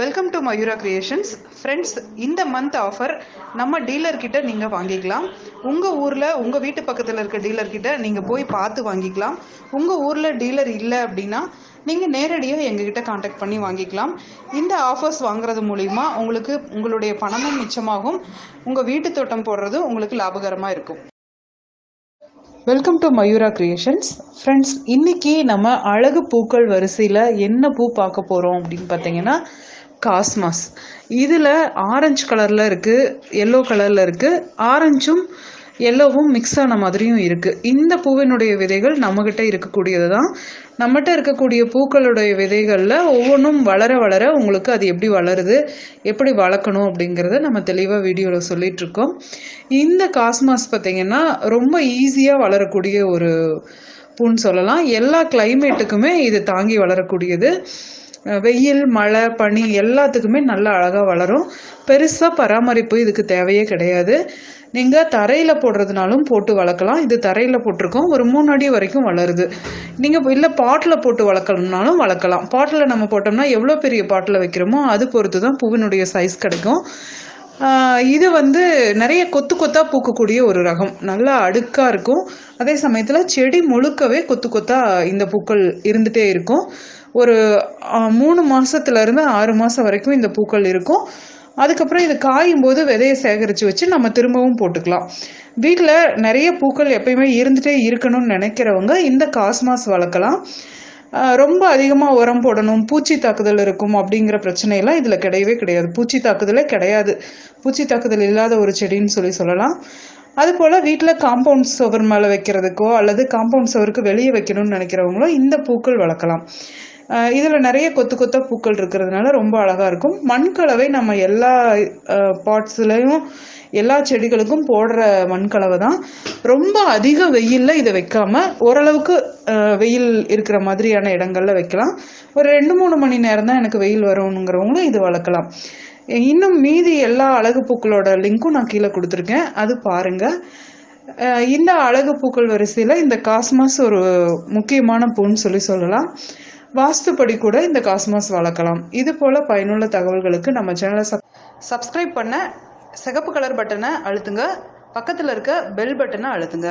Welcome to Mayura creations friends இந்த month offer நம்ம டீலர்கிட்ட நீங்கள் வாங்கிக்கலாம். உங்கள் ஊரில் உங்கள் வீட்டு பக்கத்தில் இருக்க டீலர்கிட்ட நீங்கள் போய் பார்த்து வாங்கிக்கலாம். உங்கள் ஊரில் டீலர் இல்லை அப்படின்னா நீங்கள் நேரடியாக எங்ககிட்ட காண்டாக்ட் பண்ணி வாங்கிக்கலாம். இந்த ஆஃபர்ஸ் வாங்குறது மூலிமா உங்களுக்கு உங்களுடைய பணமும் மிச்சமாகும். உங்கள் வீட்டு தோட்டம் போடுறது உங்களுக்கு லாபகரமாக இருக்கும். Welcome to Mayura creations friends இன்னைக்கு நம்ம அழகு பூக்கள் வரிசையில் என்ன பூ பார்க்க போகிறோம் அப்படின்னு பார்த்தீங்கன்னா காஸ்மாஸ் இதில் ஆரஞ்சு கலரில் இருக்குது எல்லோ கலரில் இருக்குது ஆரஞ்சும் எல்லோவும் மிக்ஸ் ஆன மாதிரியும் இருக்குது இந்த பூவினுடைய விதைகள் நம்மக்கிட்ட இருக்கக்கூடியது தான் நம்மகிட்ட இருக்கக்கூடிய பூக்களுடைய விதைகளில் ஒவ்வொன்றும் வளர வளர உங்களுக்கு அது எப்படி வளருது எப்படி வளர்க்கணும் அப்படிங்கிறத நம்ம தெளிவாக வீடியோவில் சொல்லிகிட்ருக்கோம் இந்த காஸ்மாஸ் பார்த்திங்கன்னா ரொம்ப ஈஸியாக வளரக்கூடிய ஒரு பூன்னு சொல்லலாம். எல்லா கிளைமேட்டுக்குமே இது தாங்கி வளரக்கூடியது. வெயில் மழை பனி எல்லாத்துக்குமே நல்லா அழகாக வளரும். பெருசாக பராமரிப்பு இதுக்கு தேவையே கிடையாது. நீங்கள் தரையில் போடுறதுனாலும் போட்டு வளர்க்கலாம். இது தரையில் போட்டிருக்கோம். ஒரு மூணு அடி வரைக்கும் வளருது. நீங்கள் இல்லை பாட்டில் போட்டு வளர்க்கணும்னாலும் வளர்க்கலாம். பாட்டில் நம்ம போட்டோம்னா எவ்வளோ பெரிய பாட்டில் வைக்கிறோமோ அது பொறுத்து தான் பூவினுடைய சைஸ் கிடைக்கும். இது வந்து நிறைய கொத்து கொத்தாக பூக்கக்கூடிய ஒரு ரகம். நல்லா அடுக்காக இருக்கும். அதே சமயத்தில் செடி முழுக்கவே கொத்து கொத்தாக இந்த பூக்கள் இருந்துகிட்டே இருக்கும். ஒரு மூணு மாதத்துலேருந்து ஆறு மாதம் வரைக்கும் இந்த பூக்கள் இருக்கும். அதுக்கப்புறம் இது காயும் போது விதையை சேகரித்து வச்சு நம்ம திரும்பவும் போட்டுக்கலாம். வீட்டில் நிறைய பூக்கள் எப்பயுமே இருந்துகிட்டே இருக்கணும்னு நினைக்கிறவங்க இந்த காஸ்மாஸ் வளர்க்கலாம். ரொம்ப அதிகமாக உரம் போடணும் பூச்சி தாக்குதல் இருக்கும் அப்படிங்கிற பிரச்சனையெல்லாம் இதில் கிடையவே கிடையாது. பூச்சி தாக்குதலே கிடையாது. பூச்சி தாக்குதல் இல்லாத ஒரு செடின்னு சொல்லி சொல்லலாம். அதுபோல் வீட்டில் காம்பவுண்ட் சுவர் மேலே வைக்கிறதுக்கோ அல்லது காம்பவுண்ட் சுவருக்கு வெளியே வைக்கணும்னு நினைக்கிறவங்களோ இந்த பூக்கள் வளர்க்கலாம். இதில் நிறைய கொத்து கொத்த பூக்கள் இருக்கிறதுனால ரொம்ப அழகாக இருக்கும். மண்கலவை நம்ம எல்லா பாட்ஸ்லையும் எல்லா செடிகளுக்கும் போடுற மண்கலவை தான். ரொம்ப அதிக வெயிலில் இதை வைக்காமல் ஓரளவுக்கு வெயில் இருக்கிற மாதிரியான இடங்களில் வைக்கலாம். ஒரு ரெண்டு மூணு மணி நேரம் தான் எனக்கு வெயில் வரணுங்கிறவங்களும் இது வளர்க்கலாம். இன்னும் மீதி எல்லா அழகு பூக்களோட லிங்க்கும் நான் கீழே கொடுத்துருக்கேன். அது பாருங்கள் இந்த அழகு பூக்கள் வரிசையில் இந்த காஸ்மாஸ் ஒரு முக்கியமான பூன்னு சொல்லி சொல்லலாம். வாஸ்துப்படி கூட இந்த காஸ்மாஸ் வளர்க்கலாம். இது போல் பயனுள்ள தகவல்களுக்கு நம்ம சேனலை சப் சப்ஸ்கிரைப் பண்ண சிகப்பு கலர் பட்டனை அழுத்துங்க. பக்கத்தில் இருக்க பெல் பட்டனை அழுத்துங்க.